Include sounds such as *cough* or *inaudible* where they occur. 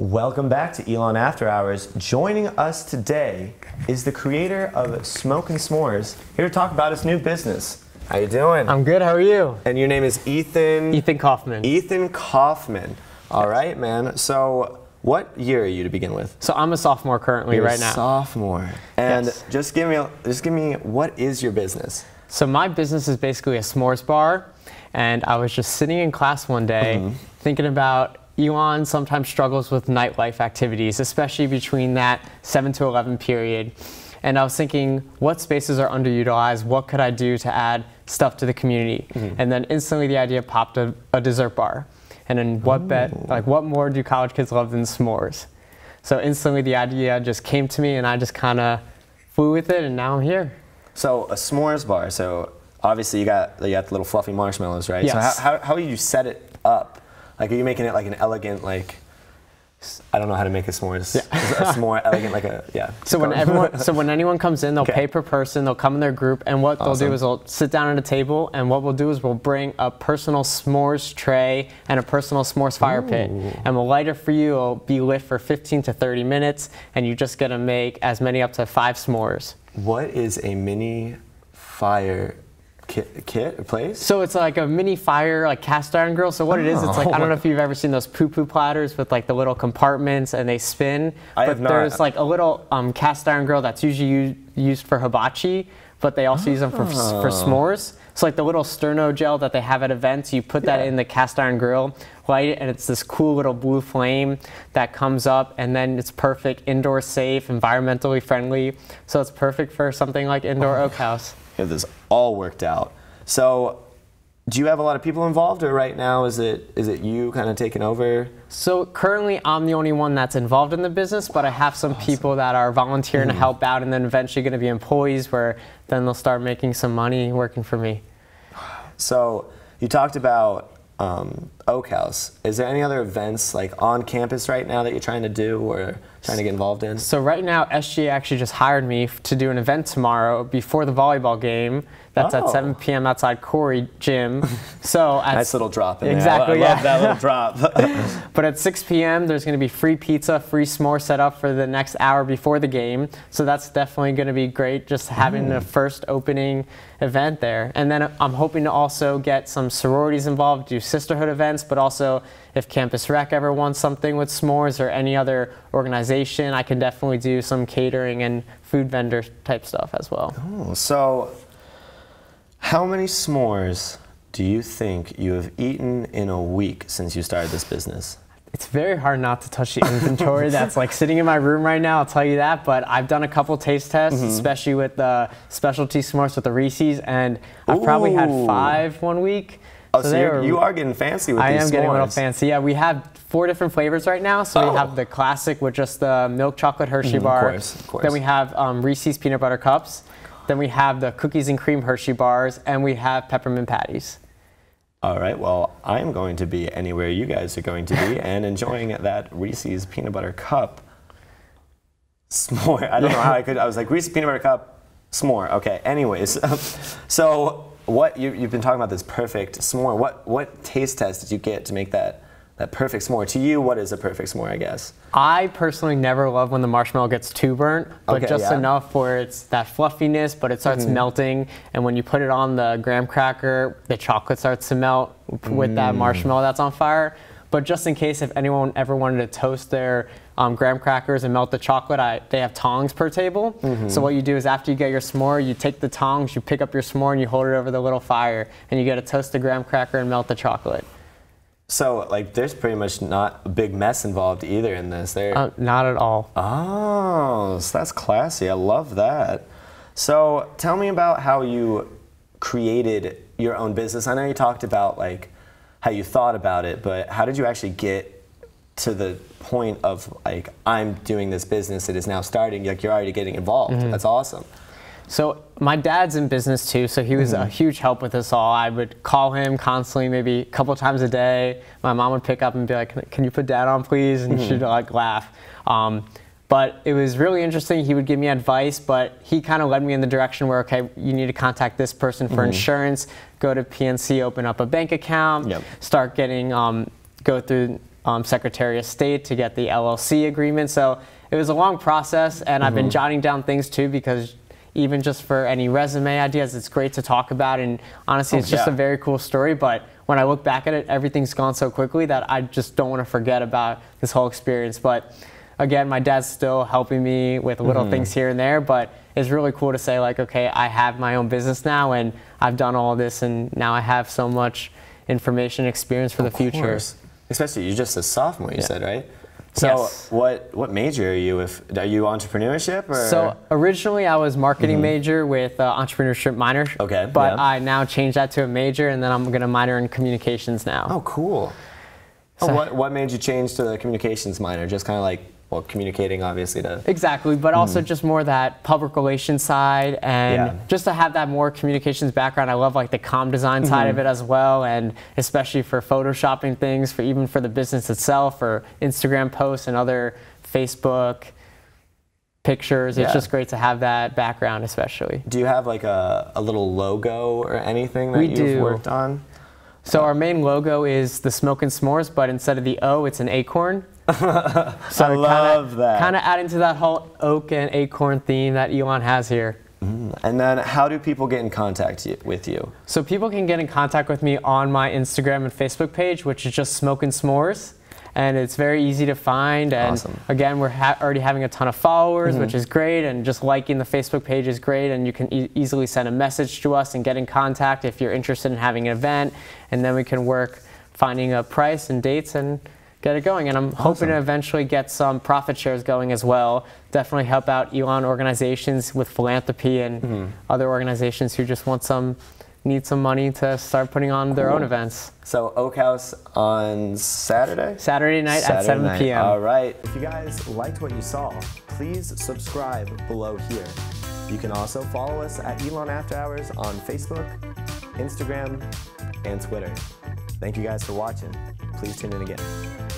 Welcome back to Elon After Hours. Joining us today is the creator of S'mokin S'mores, here to talk about his new business. How you doing? I'm good. How are you? and your name is Ethan. Ethan Kauffman. Ethan Kauffman. All right, man. So, what year are you to begin with? so I'm a sophomore currently You're a right now. Sophomore. And Yes. just give me, a- just give me, what is your business? So my business is basically a s'mores bar, and I was just sitting in class one day Mm-hmm. thinking about Elon sometimes struggles with nightlife activities, especially between that 7 to 11 period. And I was thinking, what spaces are underutilized? What could I do to add stuff to the community? Mm-hmm. And then instantly the idea popped of a dessert bar. And then what bet, like what more do college kids love than s'mores? So instantly the idea just came to me, and I just kind of flew with it, and now I'm here. So, a s'mores bar. So, obviously, you got you got the little fluffy marshmallows, right? Yes. So, how, how, how do you set it up? Like, are you making it like an elegant, like, I don't know how to make a s'mores. a s'more elegant, like a, yeah. So when everyone, *laughs* so when anyone comes in, they'll Okay. pay per person. They'll come in their group, and what they'll do is they'll sit down at a table, and what we'll do is we'll bring a personal s'mores tray and a personal s'mores fire pit, and we'll light it for you. It'll be lit for 15 to 30 minutes, and you're just gonna make as many up to five s'mores. What is a mini fire kit, kit or place? So it's like a mini fire, like cast iron grill. So what it is, it's like I Oh. don't know if you've ever seen those poo-poo platters with like the little compartments and they spin. I but have not. there's like a little um, cast iron grill that's usually used for hibachi, but they also use them for Oh. for s'mores. So like the little sterno gel that they have at events, you put that Yeah. in the cast iron grill, light it, and it's this cool little blue flame that comes up, and then it's perfect, indoor safe, environmentally friendly. So it's perfect for something like indoor Oh oak house. Have this all worked out. So, do you have a lot of people involved, or right now is it is it you kind of taking over? So currently, I'm the only one that's involved in the business, but I have some people that are volunteering Mm-hmm. to help out, and then eventually going to be employees, where then they'll start making some money working for me. So, you talked about um, Oak House. Is there any other events like on campus right now that you're trying to do or trying to get involved in? So right now, SGA actually just hired me to do an event tomorrow before the volleyball game. That's Oh. at 7 p.m. outside Corey Gym. *laughs* So at, Nice little drop in there. Exactly, I, I love that little *laughs* drop. *laughs* But at 6 p.m., there's going to be free pizza, free s'more set up for the next hour before the game. So that's definitely going to be great, just having the mm. first opening event there. And then I'm hoping to also get some sororities involved, do sisterhood events, but also if Campus Rec ever wants something with s'mores or any other organization, I can definitely do some catering and food vendor type stuff as well. Oh, so, how many s'mores do you think you have eaten in a week since you started this business? It's very hard not to touch the inventory *laughs* that's like sitting in my room right now. I'll tell you that. But I've done a couple taste tests, Mm-hmm. especially with the specialty s'mores with the Reese's, and I've probably had five one week. Oh, so, they you're, you are getting fancy with I these am getting a little fancy. Yeah, we have four different flavors right now. So Oh. we have the classic with just the milk chocolate Hershey Mhm, of course, of course. Then we have um, Reese's peanut butter cups. Then we have the cookies and cream Hershey bars, and we have peppermint patties. All right, well, I am going to be anywhere you guys are going to be *laughs* and enjoying that Reese's peanut butter cup s'more. I don't know how I could, I was like, Reese's peanut butter cup s'more. Okay, anyways. *laughs* so, what, you, you've been talking about this perfect s'more. What, what taste test did you get to make that, that perfect s'more? To you, what is a perfect s'more, I guess? I personally never love when the marshmallow gets too burnt, but Okay, just yeah. enough where it's that fluffiness, but it starts mm-hmm. melting. And when you put it on the graham cracker, the chocolate starts to melt with that mm. marshmallow that's on fire. But just in case, if anyone ever wanted to toast their um, graham crackers and melt the chocolate, I, they have tongs per table. So what you do is after you get your s'more, you take the tongs, you pick up your s'more, and you hold it over the little fire, and you get to toast the graham cracker and melt the chocolate. So, like, there's pretty much not a big mess involved either in this. There. Uh, not at all. Oh, so that's classy. I love that. So tell me about how you created your own business. I know you talked about like how you thought about it, but how did you actually get to the point of like I'm doing this business, it is now starting, like you're already getting involved. Mm-hmm. That's awesome. So my dad's in business too, so he was a mm-hmm. huge help with us all. I would call him constantly, maybe a couple times a day. My mom would pick up and be like, "Can- "Can you put dad on, please?" And mm-hmm. she'd like laugh. Um, but it was really interesting. He would give me advice, but he kind of led me in the direction where, okay, you need to contact this person for insurance. Go to PNC, open up a bank account, Yep. start getting, um, go through um, Secretary of State to get the LLC agreement. So it was a long process, and I've been Mm-hmm. jotting down things too because even just for any resume ideas, it's great to talk about. And honestly, Oh, it's just yeah. a very cool story. But when I look back at it, everything's gone so quickly that I just don't want to forget about this whole experience. But again, my dad's still helping me with little Mm-hmm. things here and there. But it's really cool to say like, okay, I have my own business now, and I've done all this, and now I have so much information, experience for the future. course. Especially you're just a sophomore, you said, right? So Yes. what what major are you? If are you entrepreneurship or? So originally I was marketing major with uh, entrepreneurship minor. Mm-hmm. Okay, But yeah. I now changed that to a major, and then I'm gonna minor in communications now. oh, cool. Oh, what what made you change to the communications minor? Just kind of like well, communicating obviously to. Exactly, but also just more that public relations side, and Mm-hmm. Yeah. just to have that more communications background. I love like the com design side Mm-hmm. of it as well, and especially for photoshopping things, for even for the business itself, or Instagram posts and other Facebook pictures. It's just great to have that background, especially. Do you have like a, a little logo or anything that We you've do. worked on? So our main logo is the S'mokin S'mores, but instead of the O, it's an acorn. *laughs* so I love that. Kind of adding to that whole oak and acorn theme that Elon has here. And then how do people get in contact with you? So people can get in contact with me on my Instagram and Facebook page, which is just S'mokin S'mores. And it's very easy to find. And Awesome. Mm-hmm. again, we're ha- already having a ton of followers, which is great. And just liking the Facebook page is great. And you can e- easily send a message to us and get in contact if you're interested in having an event. And then we can work finding a price and dates and get it going. And I'm hoping to eventually get some profit shares going as well. Definitely help out Elon organizations with philanthropy and Mm-hmm. other organizations who just want some need some money to start putting on their own events. So Oak House on Saturday? Saturday night at 7 night. p.m. All right. If you guys liked what you saw, please subscribe below here. You can also follow us at Elon After Hours on Facebook, Instagram, and Twitter. Thank you guys for watching. Please tune in again.